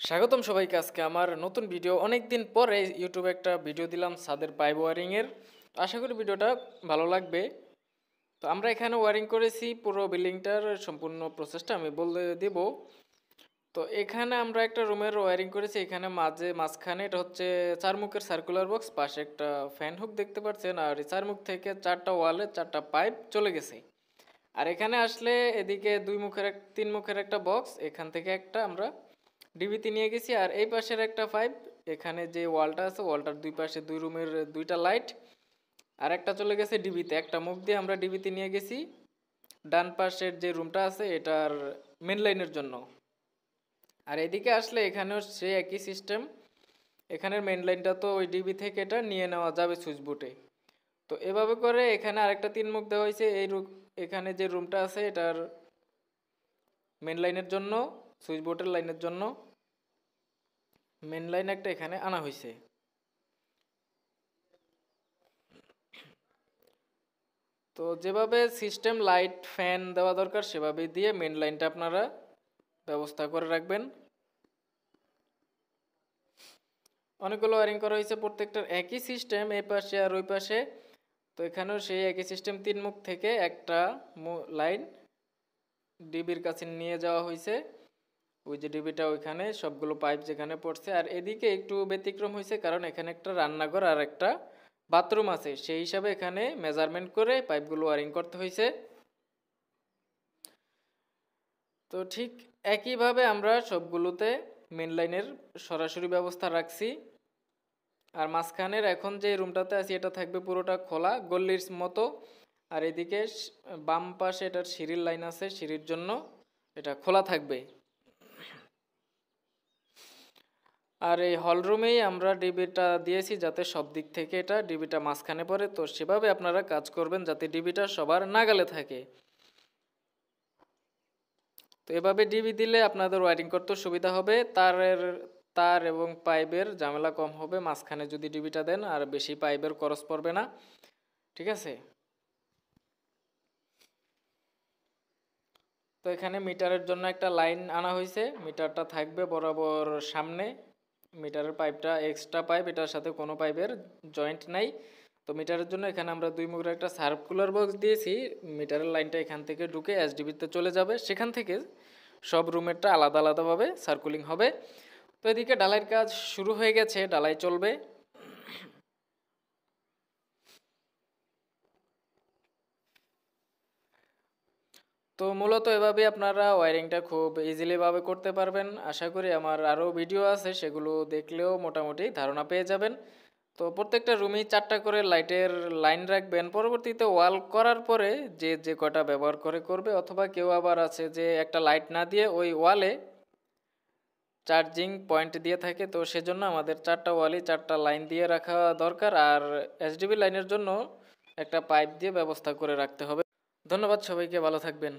স্বাগতম সবাইকে আজকে আমার নতুন ভিডিও। অনেক দিন পরে ইউটিউবে একটা ভিডিও দিলাম ছাদের পাইপ ওয়ারিংয়ের আশা করি ভিডিওটা ভালো লাগবে। তো আমরা এখানে ওয়ারিং করেছি, পুরো বিল্ডিংটার সম্পূর্ণ প্রসেসটা আমি বলে দেব। তো এখানে আমরা একটা রুমের ওয়ারিং করেছি, এখানে মাঝে মাঝখানে এটা হচ্ছে চার মুখের সার্কুলার বক্স পাশে একটা ফ্যান হুক দেখতে পাচ্ছেন, আর চার মুখ থেকে চারটা ওয়ালে চারটা পাইপ চলে গেছে। আর এখানে আসলে এদিকে দুই মুখের এক, তিন মুখের একটা বক্স এখান থেকে একটা আমরা ডিবিতে নিয়ে গেছি, আর এই পাশের একটা পাইপ এখানে যে ওয়ালটা আছে, ওয়ালটার দুই পাশে দুই রুমের দুইটা লাইট আর একটা চলে গেছে ডিবিতে। একটা মুখ দিয়ে আমরা ডিবিতে নিয়ে গেছি। ডান পাশের যে রুমটা আছে, এটার মেন লাইনের জন্য। আর এদিকে আসলে এখানেও সে একই সিস্টেম এখানের মেন লাইনটা তো ওই ডিবি থেকে এটা নিয়ে নেওয়া যাবে সুইচ বুটে তো এভাবে করে এখানে আরেকটা তিন মুখ দেওয়া হয়েছে। এই এখানে যে রুমটা আছে, এটার মেন লাইনের জন্য সুইচ বোর্ডের লাইনের জন্য। মেন লাইন একটা এখানে আনা হয়েছে তো যেভাবে সিস্টেম লাইট ফ্যান দেওয়া দরকার সেভাবে দিয়ে মেন লাইনটা আপনারা ব্যবস্থা করে রাখবেন। অনেকগুলো ওয়ারিং করা হয়েছে প্রত্যেকটার একই সিস্টেম এই পাশে আর ওই পাশে। তো এখানেও সেই একই সিস্টেম তিন মুখ থেকে একটা লাইন ডিবির কাছে নিয়ে যাওয়া হয়েছে ওই যে ডিবিটা ওইখানে, সবগুলো পাইপ যেখানে পড়ছে। আর এদিকে একটু ব্যতিক্রম হয়েছে, কারণ এখানে একটা রান্নাঘর আর একটা বাথরুম আছে। সেই হিসাবে এখানে মেজারমেন্ট করে পাইপগুলো ওয়ারিং করতে হয়েছে। তো ঠিক একইভাবে আমরা সবগুলোতে মেন লাইনের সরাসরি ব্যবস্থা রাখছি। আর মাঝখানের এখন যে রুমটাতে আছি, এটা থাকবে পুরোটা খোলা গল্লির মতো। আর এদিকে বাম পাশে এটার সিঁড়ির লাইন আছে, সিঁড়ির জন্য এটা খোলা থাকবে। আর এই হলরুমেই আমরা ডিবিটা দিয়েছি যাতে সব দিক থেকে এটা ডিবিটা মাঝখানে পড়ে। তো সেভাবে আপনারা কাজ করবেন যাতে ডিবিটা সবার নাগালে থাকে। তো এভাবে ডিবি দিলে আপনাদের ওয়ারিং করতে সুবিধা হবে। তারের, তার এবং পাইপের ঝামেলা কম হবে। মাঝখানে যদি ডিবিটা দেন আর বেশি পাইপের খরচ পড়বে না। ঠিক আছে? তো এখানে মিটারের জন্য একটা লাইন আনা হয়েছে। মিটারটা থাকবে বরাবর সামনে। মিটারের পাইপটা এক্সট্রা পাইপ এটার সাথে কোনো পাইপের জয়েন্ট নাই। তো মিটারের জন্য এখানে আমরা দুই মুখের একটা সার্কুলার বক্স দিয়েছি। মিটারের লাইনটা এখান থেকে ঢুকে এসডিবিতে চলে যাবে। সেখান থেকে সব রুমেরটা আলাদা আলাদাভাবে সার্কুলিং হবে। তো এদিকে ডালাইয়ের কাজ শুরু হয়ে গেছে। ডালাই চলবে। তো মূলত এভাবে আপনারা ওয়ারিংটা খুব ইজিলিভাবে করতে পারবেন। আশা করি আমার আরও ভিডিও আছে, সেগুলো দেখলেও মোটামুটি ধারণা পেয়ে যাবেন। তো প্রত্যেকটা রুমেই চারটা করে লাইটের লাইন রাখবেন। পরবর্তীতে ওয়াল করার পরে যে যে কটা ব্যবহার করে করবে, অথবা কেউ আবার আছে যে একটা লাইট না দিয়ে ওই ওয়ালে চার্জিং পয়েন্ট দিয়ে থাকে, তো সেজন্য আমাদের চারটা ওয়ালই চারটা লাইন দিয়ে রাখা দরকার। আর এসডিবি লাইনের জন্য একটা পাইপ দিয়ে ব্যবস্থা করে রাখতে হবে। ধন্যবাদ সবাইকে ভালো থাকবেন।